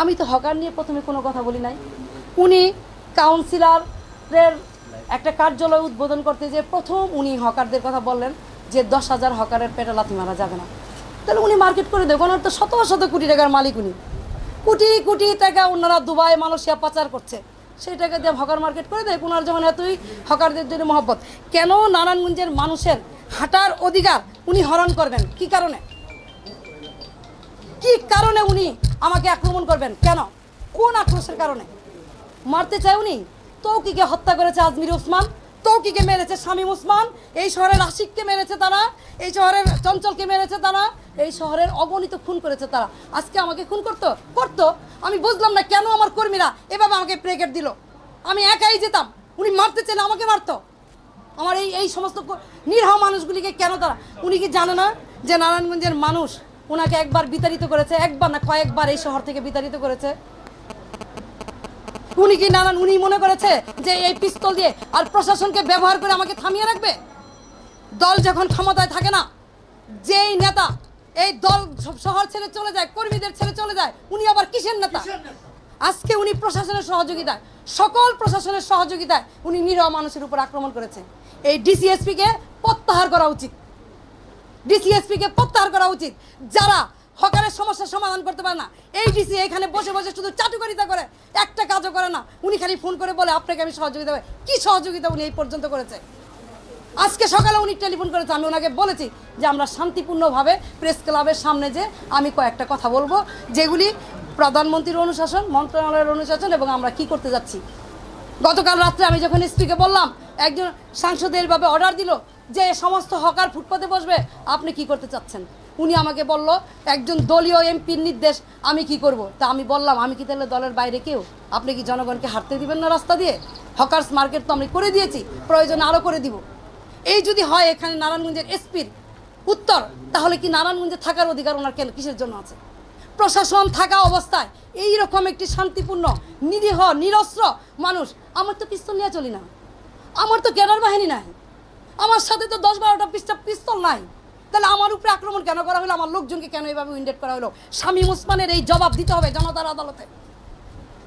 আমি তো হকার নিয়ে প্রথমে কোনো কথা বলি নাই। উনি কাউন্সিলরের একটা কার্যালয় উদ্বোধন করতে যে প্রথম উনি হকারদের কথা বললেন যে দশ হাজার হকারের পেটে লাথি মারা যাবে না। তাহলে উনি মার্কেট করে দেবেন, ওনার তো শত শত কোটি টাকার মালিক উনি। কোটি কোটি টাকা ওনারা দুবাই, মালয়েশিয়া পাচার করছে। সেই টাকা দিয়ে হকার মার্কেট করে দেয়, ওনার যখন এতই হকারদের জন্য মহব্বত। কেন নারায়ণগঞ্জের মানুষের হাঁটার অধিকার উনি হরণ করবেন? কি কারণে? কি কারণে উনি আমাকে আক্রমণ করবেন। কেন? কোন আক্রোশের কারণে? মারতে চায় উনি তৌকিকে হত্যা করেছে আজমির ওসমান, তৌকিকে মেরেছে শামীম ওসমান, এই শহরের আশিককে মেরেছে তারা, এই শহরের চঞ্চলকে মেরেছে তারা, এই শহরের অগণিত খুন করেছে তারা। আজকে আমাকে খুন করতো? করতো। আমি বুঝলাম না কেন আমার কর্মীরা এভাবে আমাকে প্রেগেট দিল। আমি একাই যেতাম। উনি মারতে চাইলে আমাকে মারতো। আমার এই এই সমস্ত নিরহ মানুষগুলিকে কেন তারা? উনি কি জানে না যে নারায়ণগঞ্জের মানুষ ওনাকে একবার বিতাড়িত করেছে একবার না কয়েকবার এই শহর থেকে বিতাড়িত করেছে। উনি কি নানান উনি মনে করেছে যে এই পিস্তল দিয়ে আর প্রশাসনকে ব্যবহার করে আমাকে থামিয়ে রাখবে? দল যখন ক্ষমতায় থাকে না যেই নেতা এই দল শহর ছেড়ে চলে যায় কর্মীদের ছেড়ে চলে যায় উনি আবার কিসের নেতা? আজকে উনি প্রশাসনের সহযোগিতায় সকল প্রশাসনের সহযোগিতায় উনি নিরহ মানুষের উপর আক্রমণ করেছে এই ডিসিএসপিকে প্রত্যাহার করা উচিত। ডিসিএসপিকে প্রত্যাহার করা উচিত। যারা হকারের সমস্যার সমাধান করতে পারে না, এই ডিসি এখানে বসে বসে শুধু চাটুকারিতা করে, একটা কাজও করে না। উনি খালি ফোন করে বলে, আপনাকে আমি সহযোগিতা করি। কি সহযোগিতা উনি এই পর্যন্ত করেছে? আজকে সকালে উনি টেলিফোন করেছে, আমি ওনাকে বলেছি যে আমরা শান্তিপূর্ণভাবে প্রেস ক্লাবের সামনে যে আমি কয়েকটা কথা বলব, যেগুলি প্রধানমন্ত্রীর অনুশাসন, মন্ত্রণালয়ের অনুশাসন, এবং আমরা কি করতে যাচ্ছি। গতকাল রাত্রে আমি যখন স্ত্রীকে বললাম, একজন সাংসদের ভাবে অর্ডার দিল যে সমস্ত হকার ফুটপাতে বসবে, আপনি কি করতে চাচ্ছেন? উনি আমাকে বলল, একজন দলীয় এমপির নির্দেশ, আমি কি করব? তা আমি বললাম, আমি কি তাহলে দলের বাইরে কেউ? আপনি কি জনগণকে হাঁটতে দিবেন না রাস্তা দিয়ে? হকার্স মার্কেট তো আমি করে দিয়েছি, প্রয়োজন আরও করে দিব। এই যদি হয় এখানে নারায়ণগঞ্জের এসপির উত্তর, তাহলে কি নারায়ণগঞ্জে থাকার অধিকার ওনার কেন, কিসের জন্য আছে? প্রশাসন থাকা অবস্থায় এই রকম একটি শান্তিপূর্ণ, নিরীহ, নিরস্ত্র মানুষ, আমার তো পিস্তল নিয়ে চলি না। আমার তো ক্যাডার বাহিনী নাই। আমার সাথে তো দশ বারোটা পিস্তা পিস্তল নাই। তাহলে আমার উপরে আক্রমণ কেন করা হলো? আমার লোকজনকে কেন এভাবে উইন্ডেট করা হলো? স্বামী ওসমানের এই জবাব দিতে হবে জনতার আদালতে।